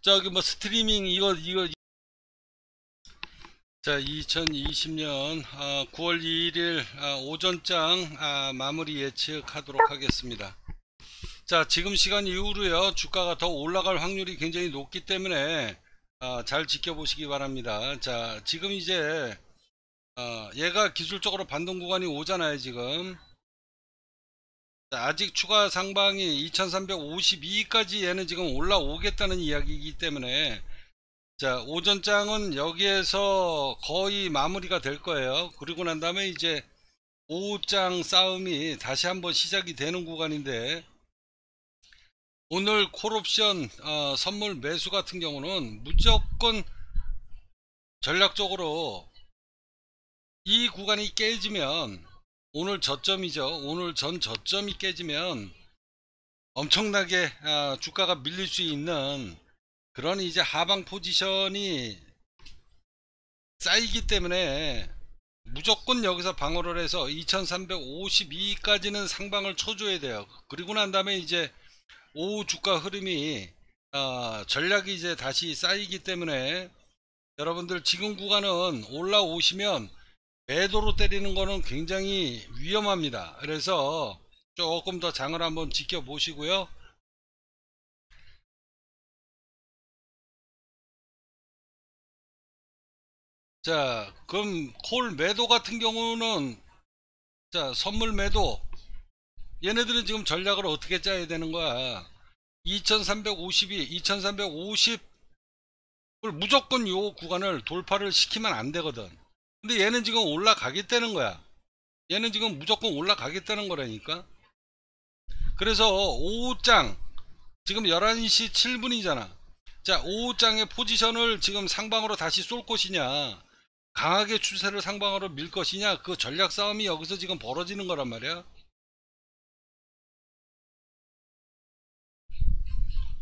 저기 뭐 스트리밍 이거 이거. 자 2020년 9월 2일 오전장 아, 마무리 예측하도록 하겠습니다. 자 지금 시간 이후로요. 주가가 더 올라갈 확률이 굉장히 높기 때문에 아, 잘 지켜보시기 바랍니다. 자 지금 이제 어, 얘가 기술적으로 반동 구간이 오잖아요 지금. 자, 아직 추가 상방이 2352까지 얘는 지금 올라오겠다는 이야기이기 때문에 자 오전장은 여기에서 거의 마무리가 될 거예요. 그리고 난 다음에 이제 오후장 싸움이 다시 한번 시작이 되는 구간인데 오늘 콜옵션 어, 선물 매수 같은 경우는 무조건 전략적으로 이 구간이 깨지면 오늘 저점이죠. 오늘 전 저점이 깨지면 엄청나게 어, 주가가 밀릴 수 있는 그런 이제 하방 포지션이 쌓이기 때문에 무조건 여기서 방어를 해서 2352까지는 상방을 쳐줘야 돼요. 그리고 난 다음에 이제 오후 주가 흐름이 어, 전략이 이제 다시 쌓이기 때문에 여러분들 지금 구간은 올라오시면 매도로 때리는 거는 굉장히 위험합니다. 그래서 조금 더 장을 한번 지켜보시고요. 자 그럼 콜 매도 같은 경우는 자 선물 매도. 얘네들은 지금 전략을 어떻게 짜야 되는 거야? 2352 2350을 무조건 요 구간을 돌파를 시키면 안 되거든 근데 얘는 지금 올라가겠다는 거야. 얘는 지금 무조건 올라가겠다는 거라니까. 그래서 오후장 지금 11시 7분이잖아. 자 오후장의 포지션을 지금 상방으로 다시 쏠 것이냐 강하게 추세를 상방으로 밀 것이냐 그 전략 싸움이 여기서 지금 벌어지는 거란 말이야.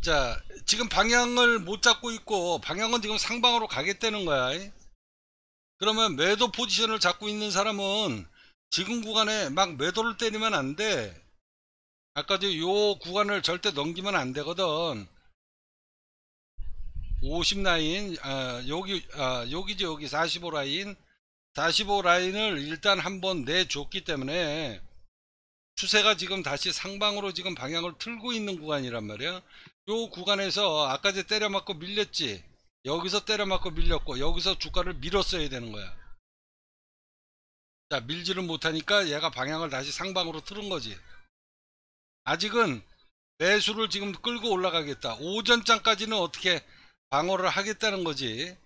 자 지금 방향을 못 잡고 있고 방향은 지금 상방으로 가겠다는 거야 그러면 매도 포지션을 잡고 있는 사람은 지금 구간에 막 매도를 때리면 안 돼. 아까 요 구간을 절대 넘기면 안 되거든. 50 라인 아, 여기 아, 여기죠 여기 45 라인. 45 라인을 일단 한번 내줬기 때문에 추세가 지금 다시 상방으로 지금 방향을 틀고 있는 구간이란 말이야. 요 구간에서 아까 제 때려 맞고 밀렸지 여기서 때려 맞고 밀렸고 여기서 주가를 밀었어야 되는 거야. 자 밀지를 못하니까 얘가 방향을 다시 상방으로 틀은 거지. 아직은 매수를 지금 끌고 올라가겠다. 오전장까지는 어떻게 방어를 하겠다는 거지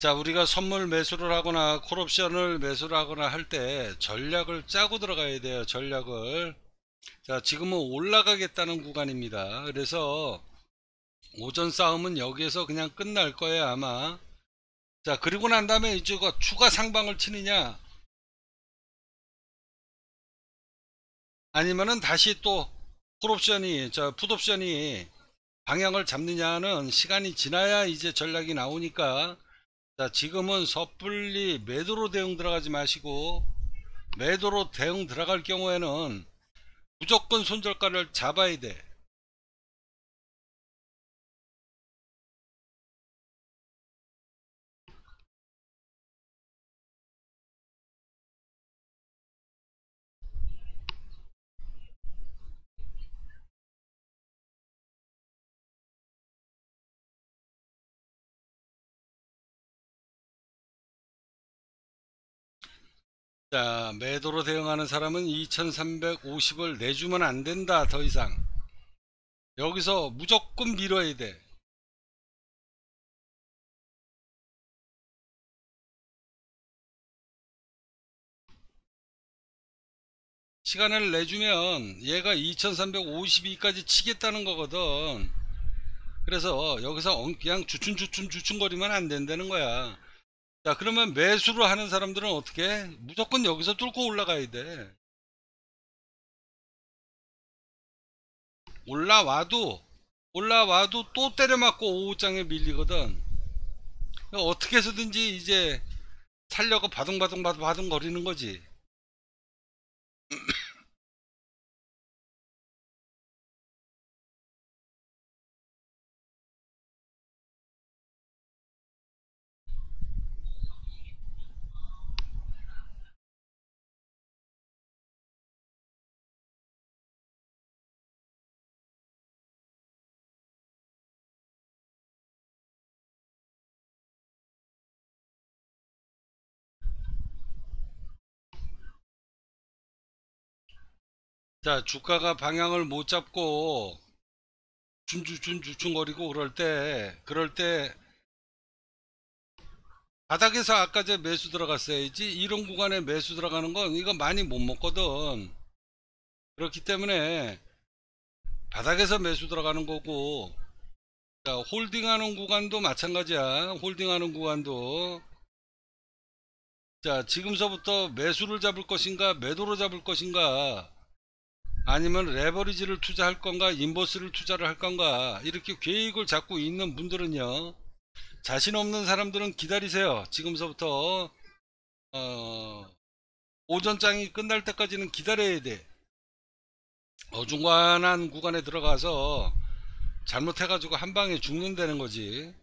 자 우리가 선물 매수를 하거나 콜옵션을 매수를 하거나 할 때 전략을 짜고 들어가야 돼요 전략을. 자 지금은 올라가겠다는 구간입니다. 그래서 오전 싸움은 여기에서 그냥 끝날 거예요 아마. 자 그리고 난 다음에 이제 추가 상방을 치느냐? 아니면은 다시 또 콜옵션이 저 풋옵션이 방향을 잡느냐는 시간이 지나야 이제 전략이 나오니까 자 지금은 섣불리 매도로 대응 들어가지 마시고 매도로 대응 들어갈 경우에는 무조건 손절가를 잡아야 돼 자 매도로 대응하는 사람은 2350을 내주면 안 된다 더 이상. 여기서 무조건 밀어야 돼. 시간을 내주면 얘가 2352까지 치겠다는 거거든. 그래서 여기서 그냥 주춤주춤 주춤거리면 안 된다는 거야 자 그러면 매수를 하는 사람들은 어떻게? 무조건 여기서 뚫고 올라가야 돼. 올라와도 올라와도 또 때려맞고 오후장에 밀리거든. 그러니까 어떻게 해서든지 이제 살려고 바둥바둥바둥 바둥 거리는 거지. 자 주가가 방향을 못 잡고 준주준주충거리고 그럴 때 그럴 때 바닥에서 아까 제 매수 들어갔어야지 이런 구간에 매수 들어가는 건 이거 많이 못 먹거든. 그렇기 때문에 바닥에서 매수 들어가는 거고 자 홀딩하는 구간도 마찬가지야. 홀딩하는 구간도. 자 지금서부터 매수를 잡을 것인가 매도로 잡을 것인가 아니면 레버리지를 투자할 건가 인버스를 투자를 할 건가 이렇게 계획을 잡고 있는 분들은요 자신 없는 사람들은 기다리세요. 지금서부터 어, 오전장이 끝날 때까지는 기다려야 돼. 어중간한 구간에 들어가서 잘못해가지고 한 방에 죽는다는 거지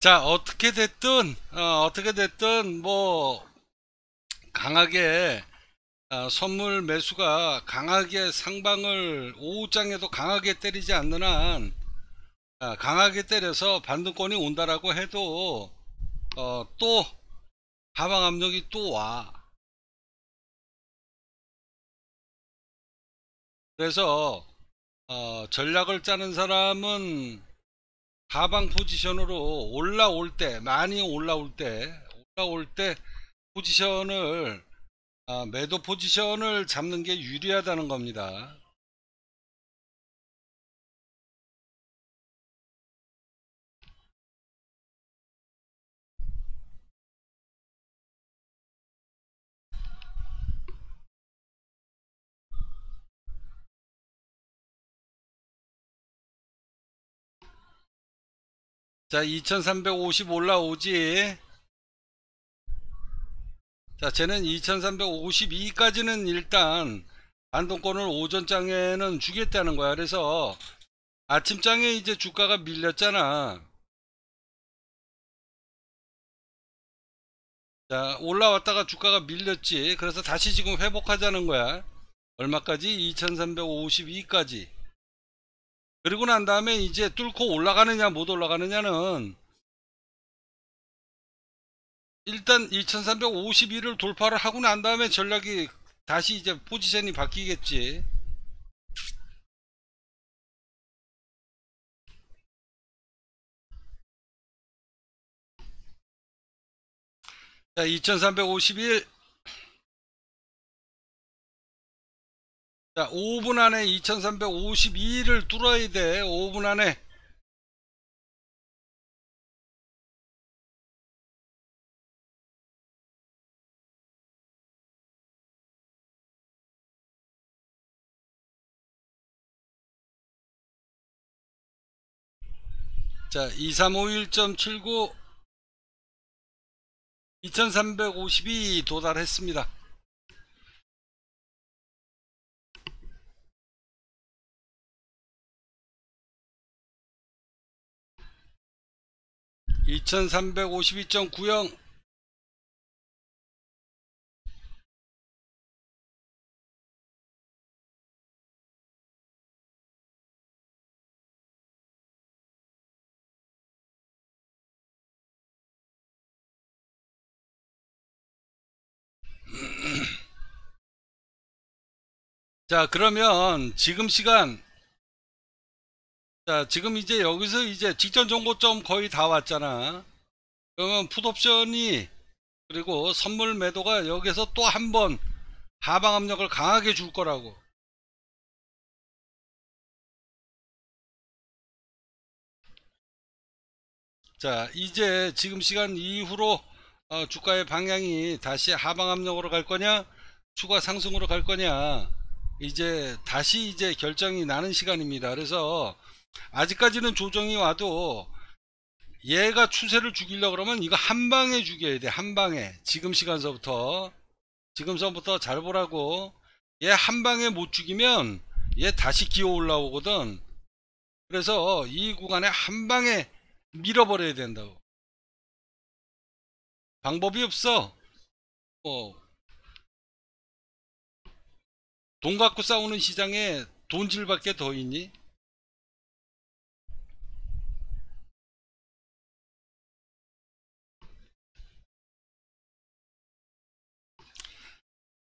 자 어떻게 됐든 어, 떻게 됐든 뭐 강하게 어, 선물 매수가 강하게 상방을 오후장에도 강하게 때리지 않는 한 어, 강하게 때려서 반등권이 온다라고 해도 어, 또 하방 압력이 또 와. 그래서 어, 전략을 짜는 사람은 하방 포지션으로 올라올 때 많이 올라올 때 올라올 때 포지션을 아, 매도 포지션을 잡는 게 유리하다는 겁니다. 자, 2350 올라오지. 자, 쟤는 2352까지는 일단 반동권을 오전장에는 주겠다는 거야. 그래서 아침장에 이제 주가가 밀렸잖아. 자, 올라왔다가 주가가 밀렸지. 그래서 다시 지금 회복하자는 거야. 얼마까지? 2352까지. 그리고 난 다음에 이제 뚫고 올라가느냐 못 올라가느냐는 일단 2351을 돌파를 하고 난 다음에 전략이 다시 이제 포지션이 바뀌겠지. 자, 2351. 자, 5분 안에 2352를 뚫어야 돼. 5분 안에. 자, 2351.79 2352 도달했습니다. (2352.90) 자 그러면 지금 시간 자 지금 이제 여기서 이제 직전 정고점 거의 다 왔잖아 그러면 풋옵션이 그리고 선물 매도가 여기서 또 한 번 하방 압력을 강하게 줄 거라고 자 이제 지금 시간 이후로 어, 주가의 방향이 다시 하방 압력으로 갈 거냐 추가 상승으로 갈 거냐 이제 다시 이제 결정이 나는 시간입니다. 그래서 아직까지는 조정이 와도 얘가 추세를 죽이려 그러면 이거 한 방에 죽여야 돼. 한 방에. 지금 시간서부터. 지금서부터 잘 보라고. 얘 한 방에 못 죽이면 얘 다시 기어 올라오거든. 그래서 이 구간에 한 방에 밀어버려야 된다고. 방법이 없어. 어, 돈 갖고 싸우는 시장에 돈질밖에 더 있니?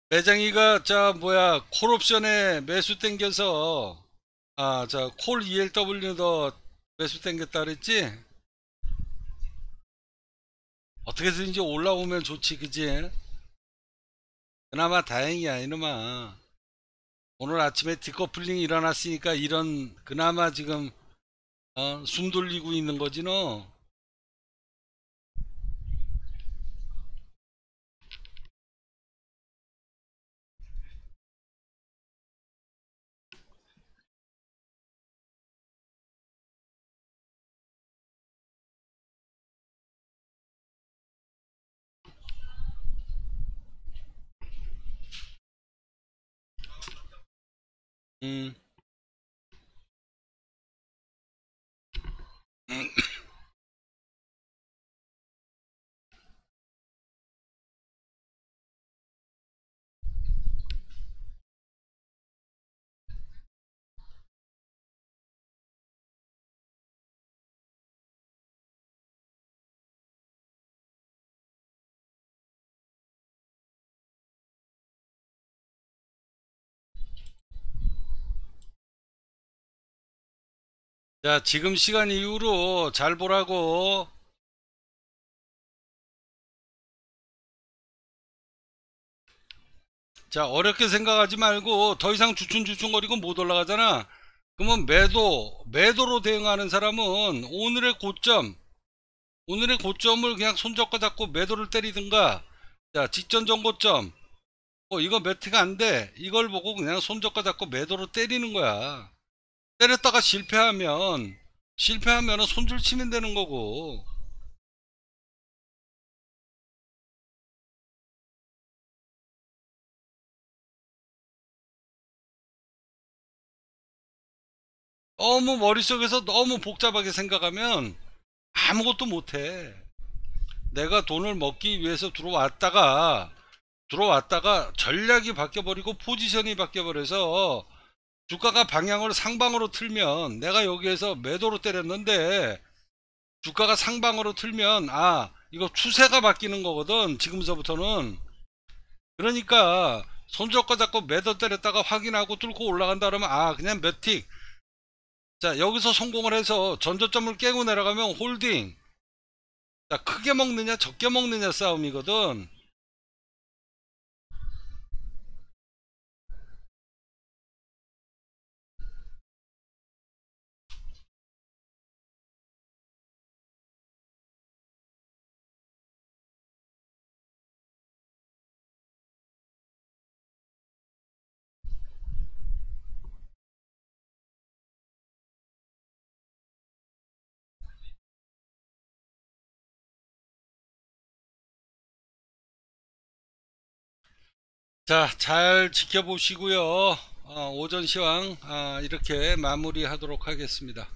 매장이가 자 뭐야 콜옵션에 매수 땡겨서 아 자 콜 ELW도 매수 땡겼다 그랬지? 어떻게든지 올라오면 좋지 그지? 그나마 다행이야 이놈아 오늘 아침에 디커플링 일어났으니까 이런 그나마 지금 어, 숨 돌리고 있는 거지 너. 음. 자, 지금 시간 이후로 잘 보라고. 자, 어렵게 생각하지 말고 더 이상 주춤주춤거리고 못 올라가잖아. 그러면 매도, 매도로 대응하는 사람은 오늘의 고점, 오늘의 고점을 그냥 손잡고 잡고 매도를 때리든가, 자, 직전 정고점, 어, 이거 매트가 안 돼. 이걸 보고 그냥 손잡고 잡고 매도로 때리는 거야. 때렸다가 실패하면 실패하면 손줄 치면 되는 거고. 너무 머릿속에서 너무 복잡하게 생각하면 아무것도 못해. 내가 돈을 먹기 위해서 들어왔다가 들어왔다가 전략이 바뀌어버리고 포지션이 바뀌어버려서 주가가 방향을 상방으로 틀면 내가 여기에서 매도로 때렸는데 주가가 상방으로 틀면 아 이거 추세가 바뀌는 거거든 지금서부터는. 그러니까 손절가 잡고 매도 때렸다가 확인하고 뚫고 올라간다 그러면 아 그냥 몇틱. 자 여기서 성공을 해서 전저점을 깨고 내려가면 홀딩. 자 크게 먹느냐 적게 먹느냐 싸움이거든 자, 잘 지켜보시고요. 어, 오전 시황 아, 이렇게 마무리하도록 하겠습니다.